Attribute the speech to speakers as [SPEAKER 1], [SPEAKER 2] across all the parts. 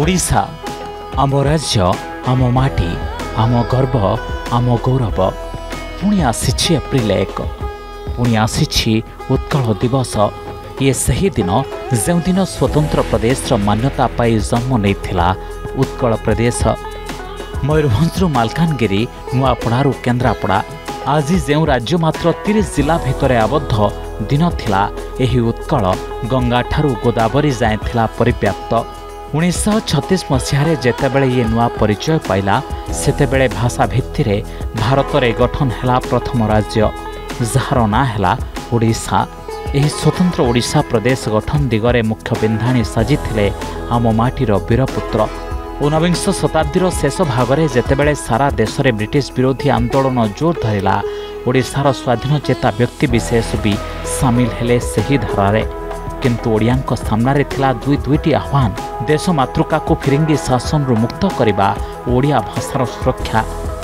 [SPEAKER 1] ଓଡ଼ିଶା ଆମ ରାଜ୍ୟ ଆମ ମାଟି ଆମ ଗର୍ବ ଆମ ଗୌରବ। ପୁଣି ଆସିଛି ଏପ୍ରିଲ ଏକ। ପୁଣି ଆସିଛି ଉତ୍କଳ ଦିବସ। ଇଏ ସେହି ଦିନ ଯେଉଁଦିନ ସ୍ୱତନ୍ତ୍ର ପ୍ରଦେଶର ମାନ୍ୟତା ପାଇ ଜନ୍ମ ନେଇଥିଲା ଉତ୍କଳ ପ୍ରଦେଶ। ମୟୂରଭଞ୍ଜରୁ ମାଲକାନଗିରି ନୂଆପଡ଼ାରୁ କେନ୍ଦ୍ରାପଡ଼ା। ଆଜି ଯେଉଁ ରାଜ୍ୟ ମାତ୍ର ତିରିଶ ଜିଲ୍ଲା ଭିତରେ ଆବଦ୍ଧ ଦିନ ଥିଲା ଏହି ଉତ୍କଳ ଗଙ୍ଗାଠାରୁ ଗୋଦାବରୀ ଯାଏଁ ଥିଲା ପରିବ୍ୟାପ୍ତ। ଉଣେଇଶହ ଛତିଶ ମସିହାରେ ଯେତେବେଳେ ଇଏ ନୂଆ ପରିଚୟ ପାଇଲା ସେତେବେଳେ ଭାଷା ଭିତ୍ତିରେ ଭାରତରେ ଗଠନ ହେଲା ପ୍ରଥମ ରାଜ୍ୟ। ଯାହାର ନାଁ ହେଲା ଓଡ଼ିଶା। ଏହି ସ୍ୱତନ୍ତ୍ର ଓଡ଼ିଶା ପ୍ରଦେଶ ଗଠନ ଦିଗରେ ମୁଖ୍ୟ ବିନ୍ଧାଣୀ ସାଜିଥିଲେ ଆମ ମାଟିର ବୀରପୁତ୍ର। ଊନବିଂଶ ଶତାବ୍ଦୀର ଶେଷ ଭାଗରେ ଯେତେବେଳେ ସାରା ଦେଶରେ ବ୍ରିଟିଶ ବିରୋଧୀ ଆନ୍ଦୋଳନ ଜୋର ଧରିଲା ଓଡ଼ିଶାର ସ୍ୱାଧୀନଚେତା ବ୍ୟକ୍ତିବିଶେଷ ବି ସାମିଲ ହେଲେ ସେହି ଧାରାରେ। କିନ୍ତୁ ଓଡ଼ିଆଙ୍କ ସାମ୍ନାରେ ଥିଲା ଦୁଇ ଦୁଇଟି ଆହ୍ୱାନ ଦେଶ ମାତୃକାକୁ ଫିରିଙ୍ଗି ଶାସନରୁ ମୁକ୍ତ କରିବା ଓଡ଼ିଆ ଭାଷାର ସୁରକ୍ଷା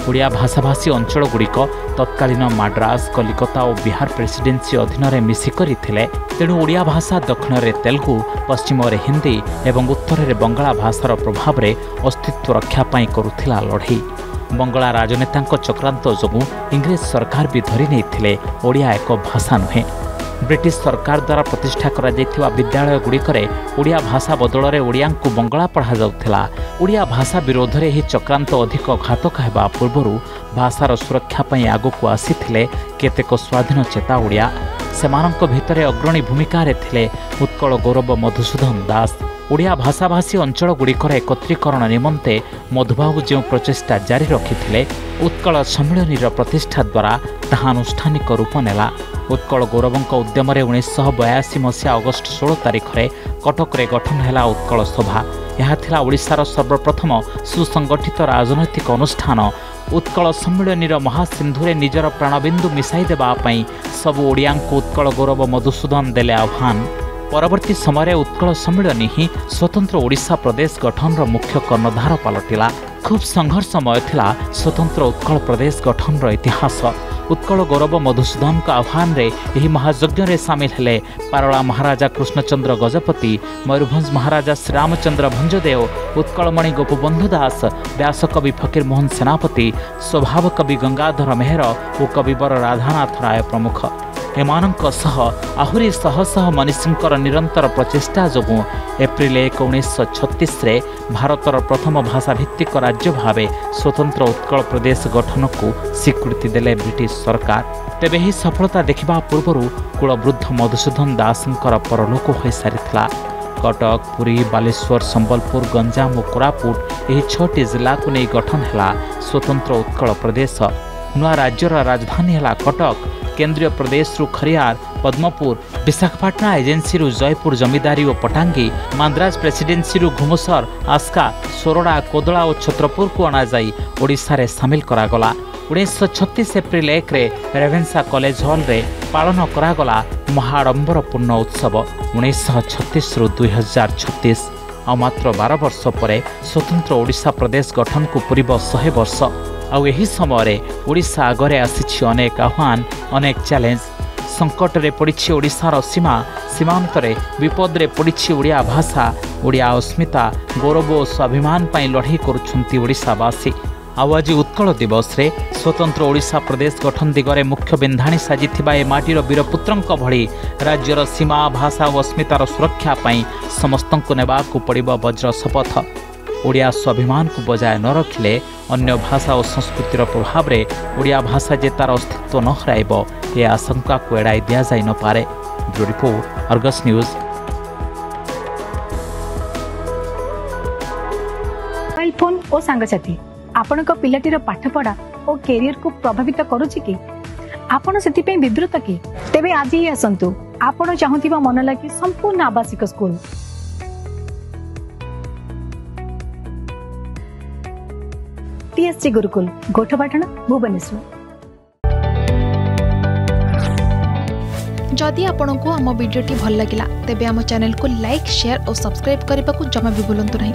[SPEAKER 1] ଓଡ଼ିଆ ଭାଷାଭାଷୀ ଅଞ୍ଚଳଗୁଡ଼ିକ ତତ୍କାଳୀନ ମାଡ୍ରାସ କଲିକତା ଓ ବିହାର ପ୍ରେସିଡେନ୍ସି ଅଧୀନରେ ମିଶି କରିଥିଲେ ତେଣୁ ଓଡ଼ିଆ ଭାଷା ଦକ୍ଷିଣରେ ତେଲୁଗୁ ପଶ୍ଚିମରେ ହିନ୍ଦୀ ଏବଂ ଉତ୍ତରରେ ବଙ୍ଗଳା ଭାଷାର ପ୍ରଭାବରେ ଅସ୍ତିତ୍ୱ ରକ୍ଷା ପାଇଁ କରୁଥିଲା ଲଢ଼େଇ ବଙ୍ଗଳା ରାଜନେତାଙ୍କ ଚକ୍ରାନ୍ତ ଯୋଗୁଁ ଇଂରେଜ ସରକାର ବି ଧରି ନେଇଥିଲେ ଓଡ଼ିଆ ଏକ ଭାଷା ନୁହେଁ ବ୍ରିଟିଶ ସରକାର ଦ୍ୱାରା ପ୍ରତିଷ୍ଠା କରାଯାଇଥିବା ବିଦ୍ୟାଳୟଗୁଡ଼ିକରେ ଓଡ଼ିଆ ଭାଷା ବଦଳରେ ଓଡ଼ିଆଙ୍କୁ ବଙ୍ଗଳା ପଢ଼ାଯାଉଥିଲା। ଓଡ଼ିଆ ଭାଷା ବିରୋଧରେ ଏହି ଚକ୍ରାନ୍ତ ଅଧିକ ଘାତକ ହେବା ପୂର୍ବରୁ ଭାଷାର ସୁରକ୍ଷା ପାଇଁ ଆଗକୁ ଆସିଥିଲେ କେତେକ ସ୍ୱାଧୀନ ଚେତା ଓଡ଼ିଆ। ସେମାନଙ୍କ ଭିତରେ ଅଗ୍ରଣୀ ଭୂମିକାରେ ଥିଲେ ଉତ୍କଳ ଗୌରବ ମଧୁସୂଦନ ଦାସ। ଓଡ଼ିଆ ଭାଷାଭାଷୀ ଅଞ୍ଚଳଗୁଡ଼ିକର ଏକତ୍ରୀକରଣ ନିମନ୍ତେ ମଧୁବାବୁ ଯେଉଁ ପ୍ରଚେଷ୍ଟା ଜାରି ରଖିଥିଲେ ଉତ୍କଳ ସମ୍ମିଳନୀର ପ୍ରତିଷ୍ଠା ଦ୍ୱାରା ତାହା ଆନୁଷ୍ଠାନିକ ରୂପ ନେଲା। ଉତ୍କଳ ଗୌରବଙ୍କ ଉଦ୍ୟମରେ ଉଣେଇଶହ ବୟାଅଶୀ ମସିହା ଅଗଷ୍ଟ ଷୋହଳ ତାରିଖରେ କଟକରେ ଗଠନ ହେଲା ଉତ୍କଳ ସଭା। ଏହା ଥିଲା ଓଡ଼ିଶାର ସର୍ବପ୍ରଥମ ସୁସଂଗଠିତ ରାଜନୈତିକ ଅନୁଷ୍ଠାନ। ଉତ୍କଳ ସମ୍ମିଳନୀର ମହାସିନ୍ଧୁରେ ନିଜର ପ୍ରାଣବିନ୍ଦୁ ମିଶାଇ ଦେବା ପାଇଁ ସବୁ ଓଡ଼ିଆଙ୍କୁ ଉତ୍କଳ ଗୌରବ ମଧୁସୂଦନ ଦେଲେ ଆହ୍ୱାନ। ପରବର୍ତ୍ତୀ ସମୟରେ ଉତ୍କଳ ସମ୍ମିଳନୀ ହିଁ ସ୍ୱତନ୍ତ୍ର ଓଡ଼ିଶା ପ୍ରଦେଶ ଗଠନର ମୁଖ୍ୟ କର୍ଣ୍ଣଧାର ପାଲଟିଲା। ଖୁବ୍ ସଂଘର୍ଷମୟ ଥିଲା ସ୍ୱତନ୍ତ୍ର ଉତ୍କଳ ପ୍ରଦେଶ ଗଠନର ଇତିହାସ। ଉତ୍କଳ ଗୌରବ ମଧୁସୂଦନଙ୍କ ଆହ୍ୱାନରେ ଏହି ମହାଯଜ୍ଞରେ ସାମିଲ ହେଲେ ପାରଳା ମହାରାଜା କୃଷ୍ଣଚନ୍ଦ୍ର ଗଜପତି ମୟୂରଭଞ୍ଜ ମହାରାଜା ଶ୍ରୀରାମଚନ୍ଦ୍ର ଭଞ୍ଜଦେଓ ଉତ୍କଳମଣି ଗୋପବନ୍ଧୁ ଦାସ ବ୍ୟାସକବି ଫକୀରମୋହନ ସେନାପତି ସ୍ୱଭାବ କବି ଗଙ୍ଗାଧର ମେହେର ଓ କବିବର ରାଧାନାଥ ରାୟ ପ୍ରମୁଖ। ଏମାନଙ୍କ ସହ ଆହୁରି ଶହ ଶହ ମନୀଷୀଙ୍କର ନିରନ୍ତର ପ୍ରଚେଷ୍ଟା ଯୋଗୁଁ ଏପ୍ରିଲ ଏକ ଉଣେଇଶହ ଛତିଶରେ ଭାରତର ପ୍ରଥମ ଭାଷାଭିତ୍ତିକ ରାଜ୍ୟ ଭାବେ ସ୍ୱତନ୍ତ୍ର ଉତ୍କଳ ପ୍ରଦେଶ ଗଠନକୁ ସ୍ୱୀକୃତି ଦେଲେ ବ୍ରିଟିଶ ସରକାର। ତେବେ ଏହି ସଫଳତା ଦେଖିବା ପୂର୍ବରୁ କୁଳବୃଦ୍ଧ ମଧୁସୂଦନ ଦାସଙ୍କର ପରଲୋକ ହୋଇସାରିଥିଲା। କଟକ ପୁରୀ ବାଲେଶ୍ୱର ସମ୍ବଲପୁର ଗଞ୍ଜାମ ଓ କୋରାପୁଟ ଏହି ଛଅଟି ଜିଲ୍ଲାକୁ ନେଇ ଗଠନ ହେଲା ସ୍ୱତନ୍ତ୍ର ଉତ୍କଳ ପ୍ରଦେଶ। ନୂଆ ରାଜ୍ୟର ରାଜଧାନୀ ହେଲା କଟକ। କେନ୍ଦ୍ରୀୟ ପ୍ରଦେଶରୁ ଖରିଆର ପଦ୍ମପୁର ବିଶାଖାପାଟଣା ଏଜେନ୍ସିରୁ ଜୟପୁର ଜମିଦାରୀ ଓ ପଟାଙ୍ଗୀ ମାନ୍ଦ୍ରାଜ ପ୍ରେସିଡେନ୍ସିରୁ ଘୁମୁସର ଆସ୍କା ସୋରଡ଼ା କୋଦଳା ଓ ଛତ୍ରପୁରକୁ ଅଣାଯାଇ ଓଡ଼ିଶାରେ ସାମିଲ କରାଗଲା। ଉଣେଇଶହ ଛତିଶ ଏପ୍ରିଲ ଏକରେ ରେଭେନ୍ସା କଲେଜ ହଲ୍ରେ ପାଳନ କରାଗଲା ମହାଡ଼ମ୍ବରପୂର୍ଣ୍ଣ ଉତ୍ସବ ଉଣେଇଶହ ଛତିଶରୁ ଦୁଇ ହଜାର ଛତିଶ। ଆଉ ମାତ୍ର ବାର ବର୍ଷ ପରେ ସ୍ୱତନ୍ତ୍ର ଓଡ଼ିଶା ପ୍ରଦେଶ ଗଠନକୁ ପୂରିବ ଶହେ ବର୍ଷ। ଆଉ ଏହି ସମୟରେ ଓଡ଼ିଶା ଆଗରେ ଆସିଛି ଅନେକ ଆହ୍ୱାନ ଅନେକ ଚ୍ୟାଲେଞ୍ଜ ସଙ୍କଟରେ ପଡ଼ିଛି ଓଡ଼ିଶାର ସୀମା ସୀମାନ୍ତରେ ବିପଦରେ ପଡ଼ିଛି ଓଡ଼ିଆ ଭାଷା ଓଡ଼ିଆ ଅସ୍ମିତା ଗୌରବ ଓ ସ୍ୱାଭିମାନ ପାଇଁ ଲଢ଼େଇ କରୁଛନ୍ତି ଓଡ଼ିଶାବାସୀ। ଆଉ ଆଜି ଉତ୍କଳ ଦିବସରେ ସ୍ୱତନ୍ତ୍ର ଓଡ଼ିଶା ପ୍ରଦେଶ ଗଠନ ଦିଗରେ ମୁଖ୍ୟ ବିନ୍ଧାଣୀ ସାଜିଥିବା ଏ ମାଟିର ବୀରପୁତ୍ରଙ୍କ ଭଳି ରାଜ୍ୟର ସୀମା ଭାଷା ଓ ଅସ୍ମିତାର ସୁରକ୍ଷା ପାଇଁ ସମସ୍ତଙ୍କୁ ନେବାକୁ ପଡ଼ିବ ବଜ୍ର ଶପଥ ଓଡ଼ିଆ ସ୍ୱାଭିମାନକୁ ବଜାୟ ନ ରଖିଲେ ଅନ୍ୟ ଭାଷା ଓ ସଂସ୍କୃତିର ପ୍ରଭାବରେ ଓଡ଼ିଆ ଭାଷା ଯେ ତା'ର ଅସ୍ତିତ୍ୱ ନ ହରାଇବ ଏ ଆଶଙ୍କାକୁ ଏଡ଼ାଇ ଦିଆଯାଇ ନପାରେ bureau report Argus news
[SPEAKER 2] mobile phone ଓ ସାଙ୍ଗସାଥି ଆପଣଙ୍କ ପିଲାଟିର ପାଠପଢ଼ା ଓ କ୍ୟାରିୟରକୁ ପ୍ରଭାବିତ କରୁଛି କି ଆପଣ ସେଥିପାଇଁ ବିବ୍ରତ କି ତେବେ ଆଜି ହିଁ ଆସନ୍ତୁ ଆପଣ ଚାହୁଁଥିବା ମନ ଲାଗି ସମ୍ପୂର୍ଣ୍ଣ ଆବାସିକ ସ୍କୁଲ टीएससी गुरुकुल, गोठपाटण, भुवनेश्वर।
[SPEAKER 3] जदि आपण को आम भिडी भल लगा तेब आम चेल को लाइक सेयार और सब्सक्राइब करने को जमा भी बुलां नहीं।